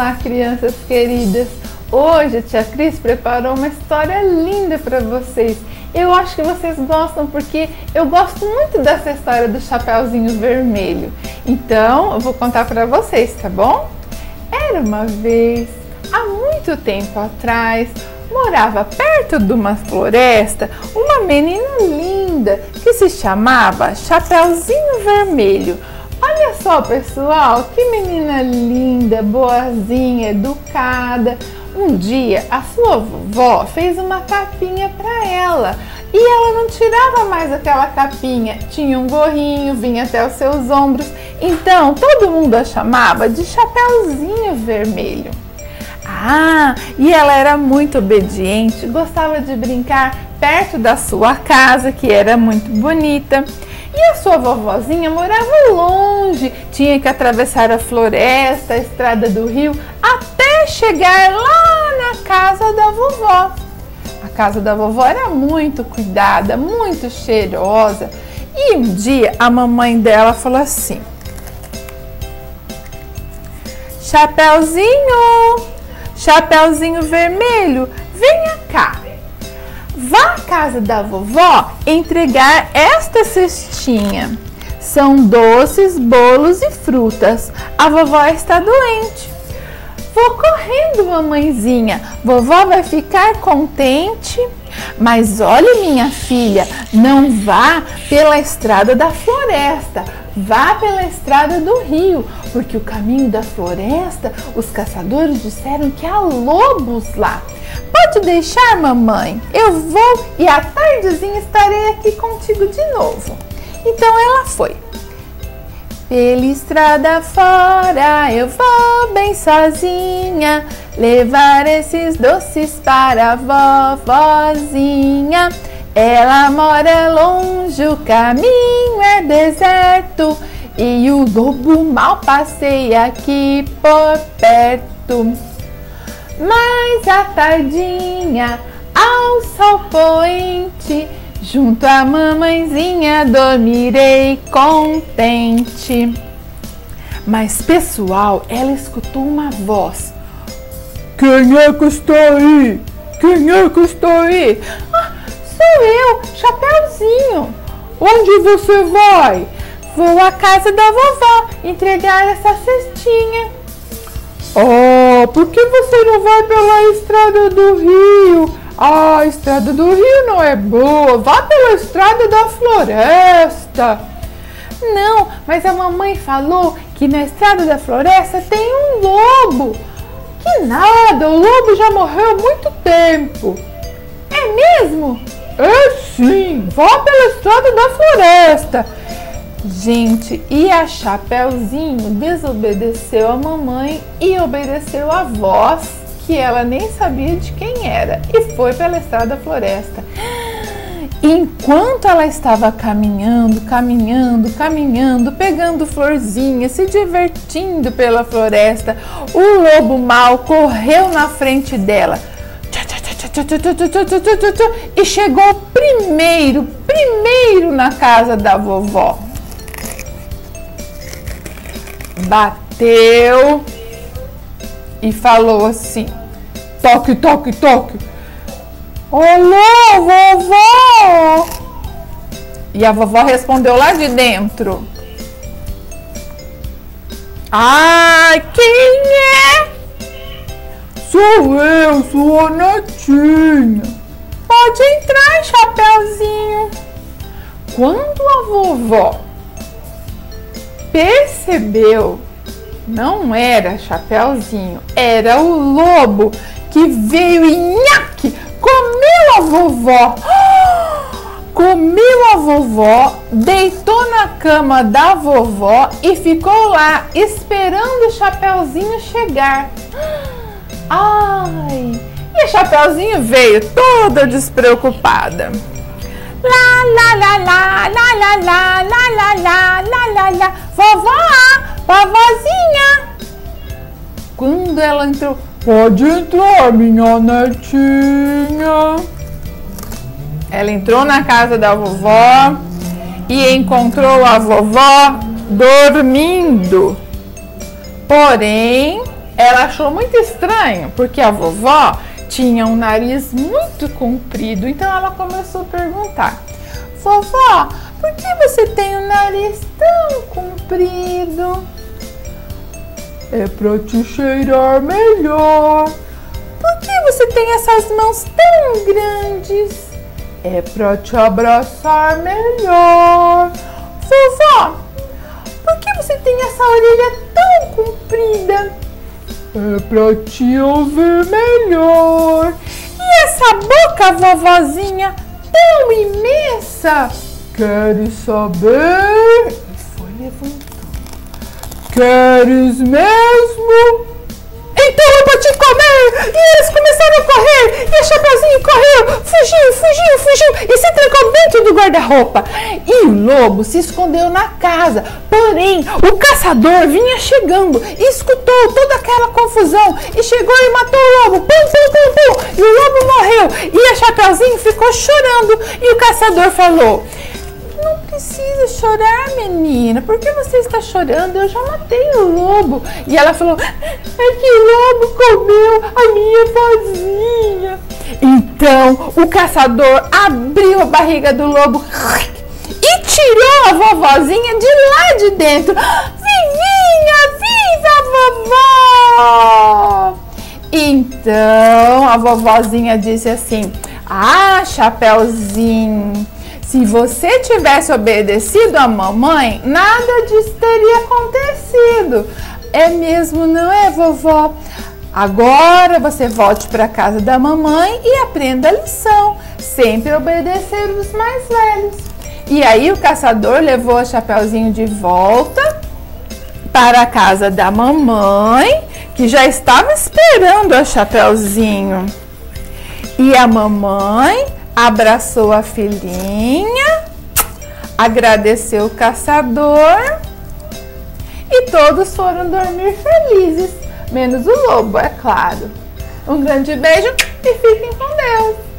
Olá, crianças queridas! Hoje a tia Cris preparou uma história linda para vocês. Eu acho que vocês gostam porque eu gosto muito dessa história do Chapeuzinho Vermelho. Então eu vou contar para vocês, tá bom? Era uma vez, há muito tempo atrás, morava perto de uma floresta uma menina linda que se chamava Chapeuzinho Vermelho. Olha só, pessoal, que menina linda, boazinha, educada. Um dia a sua vovó fez uma capinha para ela e ela não tirava mais aquela capinha. Tinha um gorrinho, vinha até os seus ombros. Então todo mundo a chamava de Chapeuzinho Vermelho. Ah, e ela era muito obediente, gostava de brincar perto da sua casa, que era muito bonita. E a sua vovozinha morava longe, tinha que atravessar a floresta, a estrada do rio, até chegar lá na casa da vovó. A casa da vovó era muito cuidada, muito cheirosa. E um dia a mamãe dela falou assim: Chapeuzinho, Chapeuzinho vermelho, venha cá. Vá à casa da vovó entregar esta cestinha. São doces, bolos e frutas. A vovó está doente. Vou correndo, mamãezinha. Vovó vai ficar contente. Mas olhe, minha filha, não vá pela estrada da floresta. Vá pela estrada do rio, porque o caminho da floresta, os caçadores disseram que há lobos lá. Pode deixar, mamãe? Eu vou e à tardezinha estarei aqui contigo de novo. Então ela foi. Pela estrada fora eu vou bem sozinha levar esses doces para a vovozinha. Ela mora longe, o caminho é deserto e o lobo mal passeia aqui por perto. Mas à tardinha, ao sol poente, junto à mamãezinha dormirei contente. Mas pessoal, ela escutou uma voz. Quem é que está aí? Quem é que está aí? Ah, sou eu, Chapeuzinho. Onde você vai? Vou à casa da vovó entregar essa cestinha. Oh, por que você não vai pela estrada do rio? Ah, a estrada do rio não é boa. Vá pela estrada da floresta. Não, mas a mamãe falou que na estrada da floresta tem um lobo. Que nada, o lobo já morreu há muito tempo. É mesmo? É sim, vá pela estrada da floresta. Gente, e a Chapeuzinho desobedeceu a mamãe e obedeceu a voz que ela nem sabia de quem era e foi pela estrada da floresta. Enquanto ela estava caminhando, caminhando, caminhando, pegando florzinhas, se divertindo pela floresta, o lobo mal correu na frente dela e chegou primeiro, primeiro na casa da vovó bateu e falou assim: toque, toque, toque. Alô, vovó! E a vovó respondeu lá de dentro: Ah, quem é? Sou eu, sua netinha. Pode entrar, Chapeuzinho. Quando a vovó percebeu, não era Chapeuzinho, era o lobo que veio e nhaque, comeu a vovó. Comeu a vovó, deitou na cama da vovó e ficou lá esperando o Chapeuzinho chegar. Ai! E a Chapeuzinho veio toda despreocupada. Lá, lá, lá, lá, lá, lá, lá, lá, lá, lá, lá, lá, lá. Vovó, vovozinha. Quando ela entrou, pode entrar, minha netinha. Ela entrou na casa da vovó e encontrou a vovó dormindo. Porém, Ela achou muito estranho, porque a vovó tinha um nariz muito comprido, então ela começou a perguntar: Vovó, por que você tem um nariz tão comprido? É para te cheirar melhor. Por que você tem essas mãos tão grandes? É para te abraçar melhor. Vovó, por que você tem essa orelha tão comprida? É para te ouvir melhor. E essa boca, vovozinha, tão imensa? Queres saber? E foi levantando. Queres mesmo? Então eu vou te comer! E eles começaram a correr! E a Chapeuzinho correu! Fugiu, fugiu, fugiu! E se trancou dentro do guarda-roupa! E o lobo se escondeu na casa. Porém, o caçador vinha chegando e escutou toda aquela confusão e chegou e matou o lobo! Pum, pum, pum, pum! E o lobo morreu! E a Chapeuzinho ficou chorando. E o caçador falou: precisa chorar, menina. Por que você está chorando? Eu já matei o lobo. E ela falou: É que o lobo comeu a minha vozinha. Então o caçador abriu a barriga do lobo e tirou a vovozinha de lá de dentro. Vivinha, viva vovó! Então a vovozinha disse assim: Ah, Chapeuzinho se você tivesse obedecido a mamãe, nada disso teria acontecido. É mesmo, não é, vovó? Agora você volte para casa da mamãe e aprenda a lição. Sempre obedecer os mais velhos. E aí o caçador levou a Chapeuzinho de volta para a casa da mamãe, que já estava esperando a Chapeuzinho. E a mamãe abraçou a filhinha, agradeceu o caçador e todos foram dormir felizes, menos o lobo, é claro. Um grande beijo e fiquem com Deus!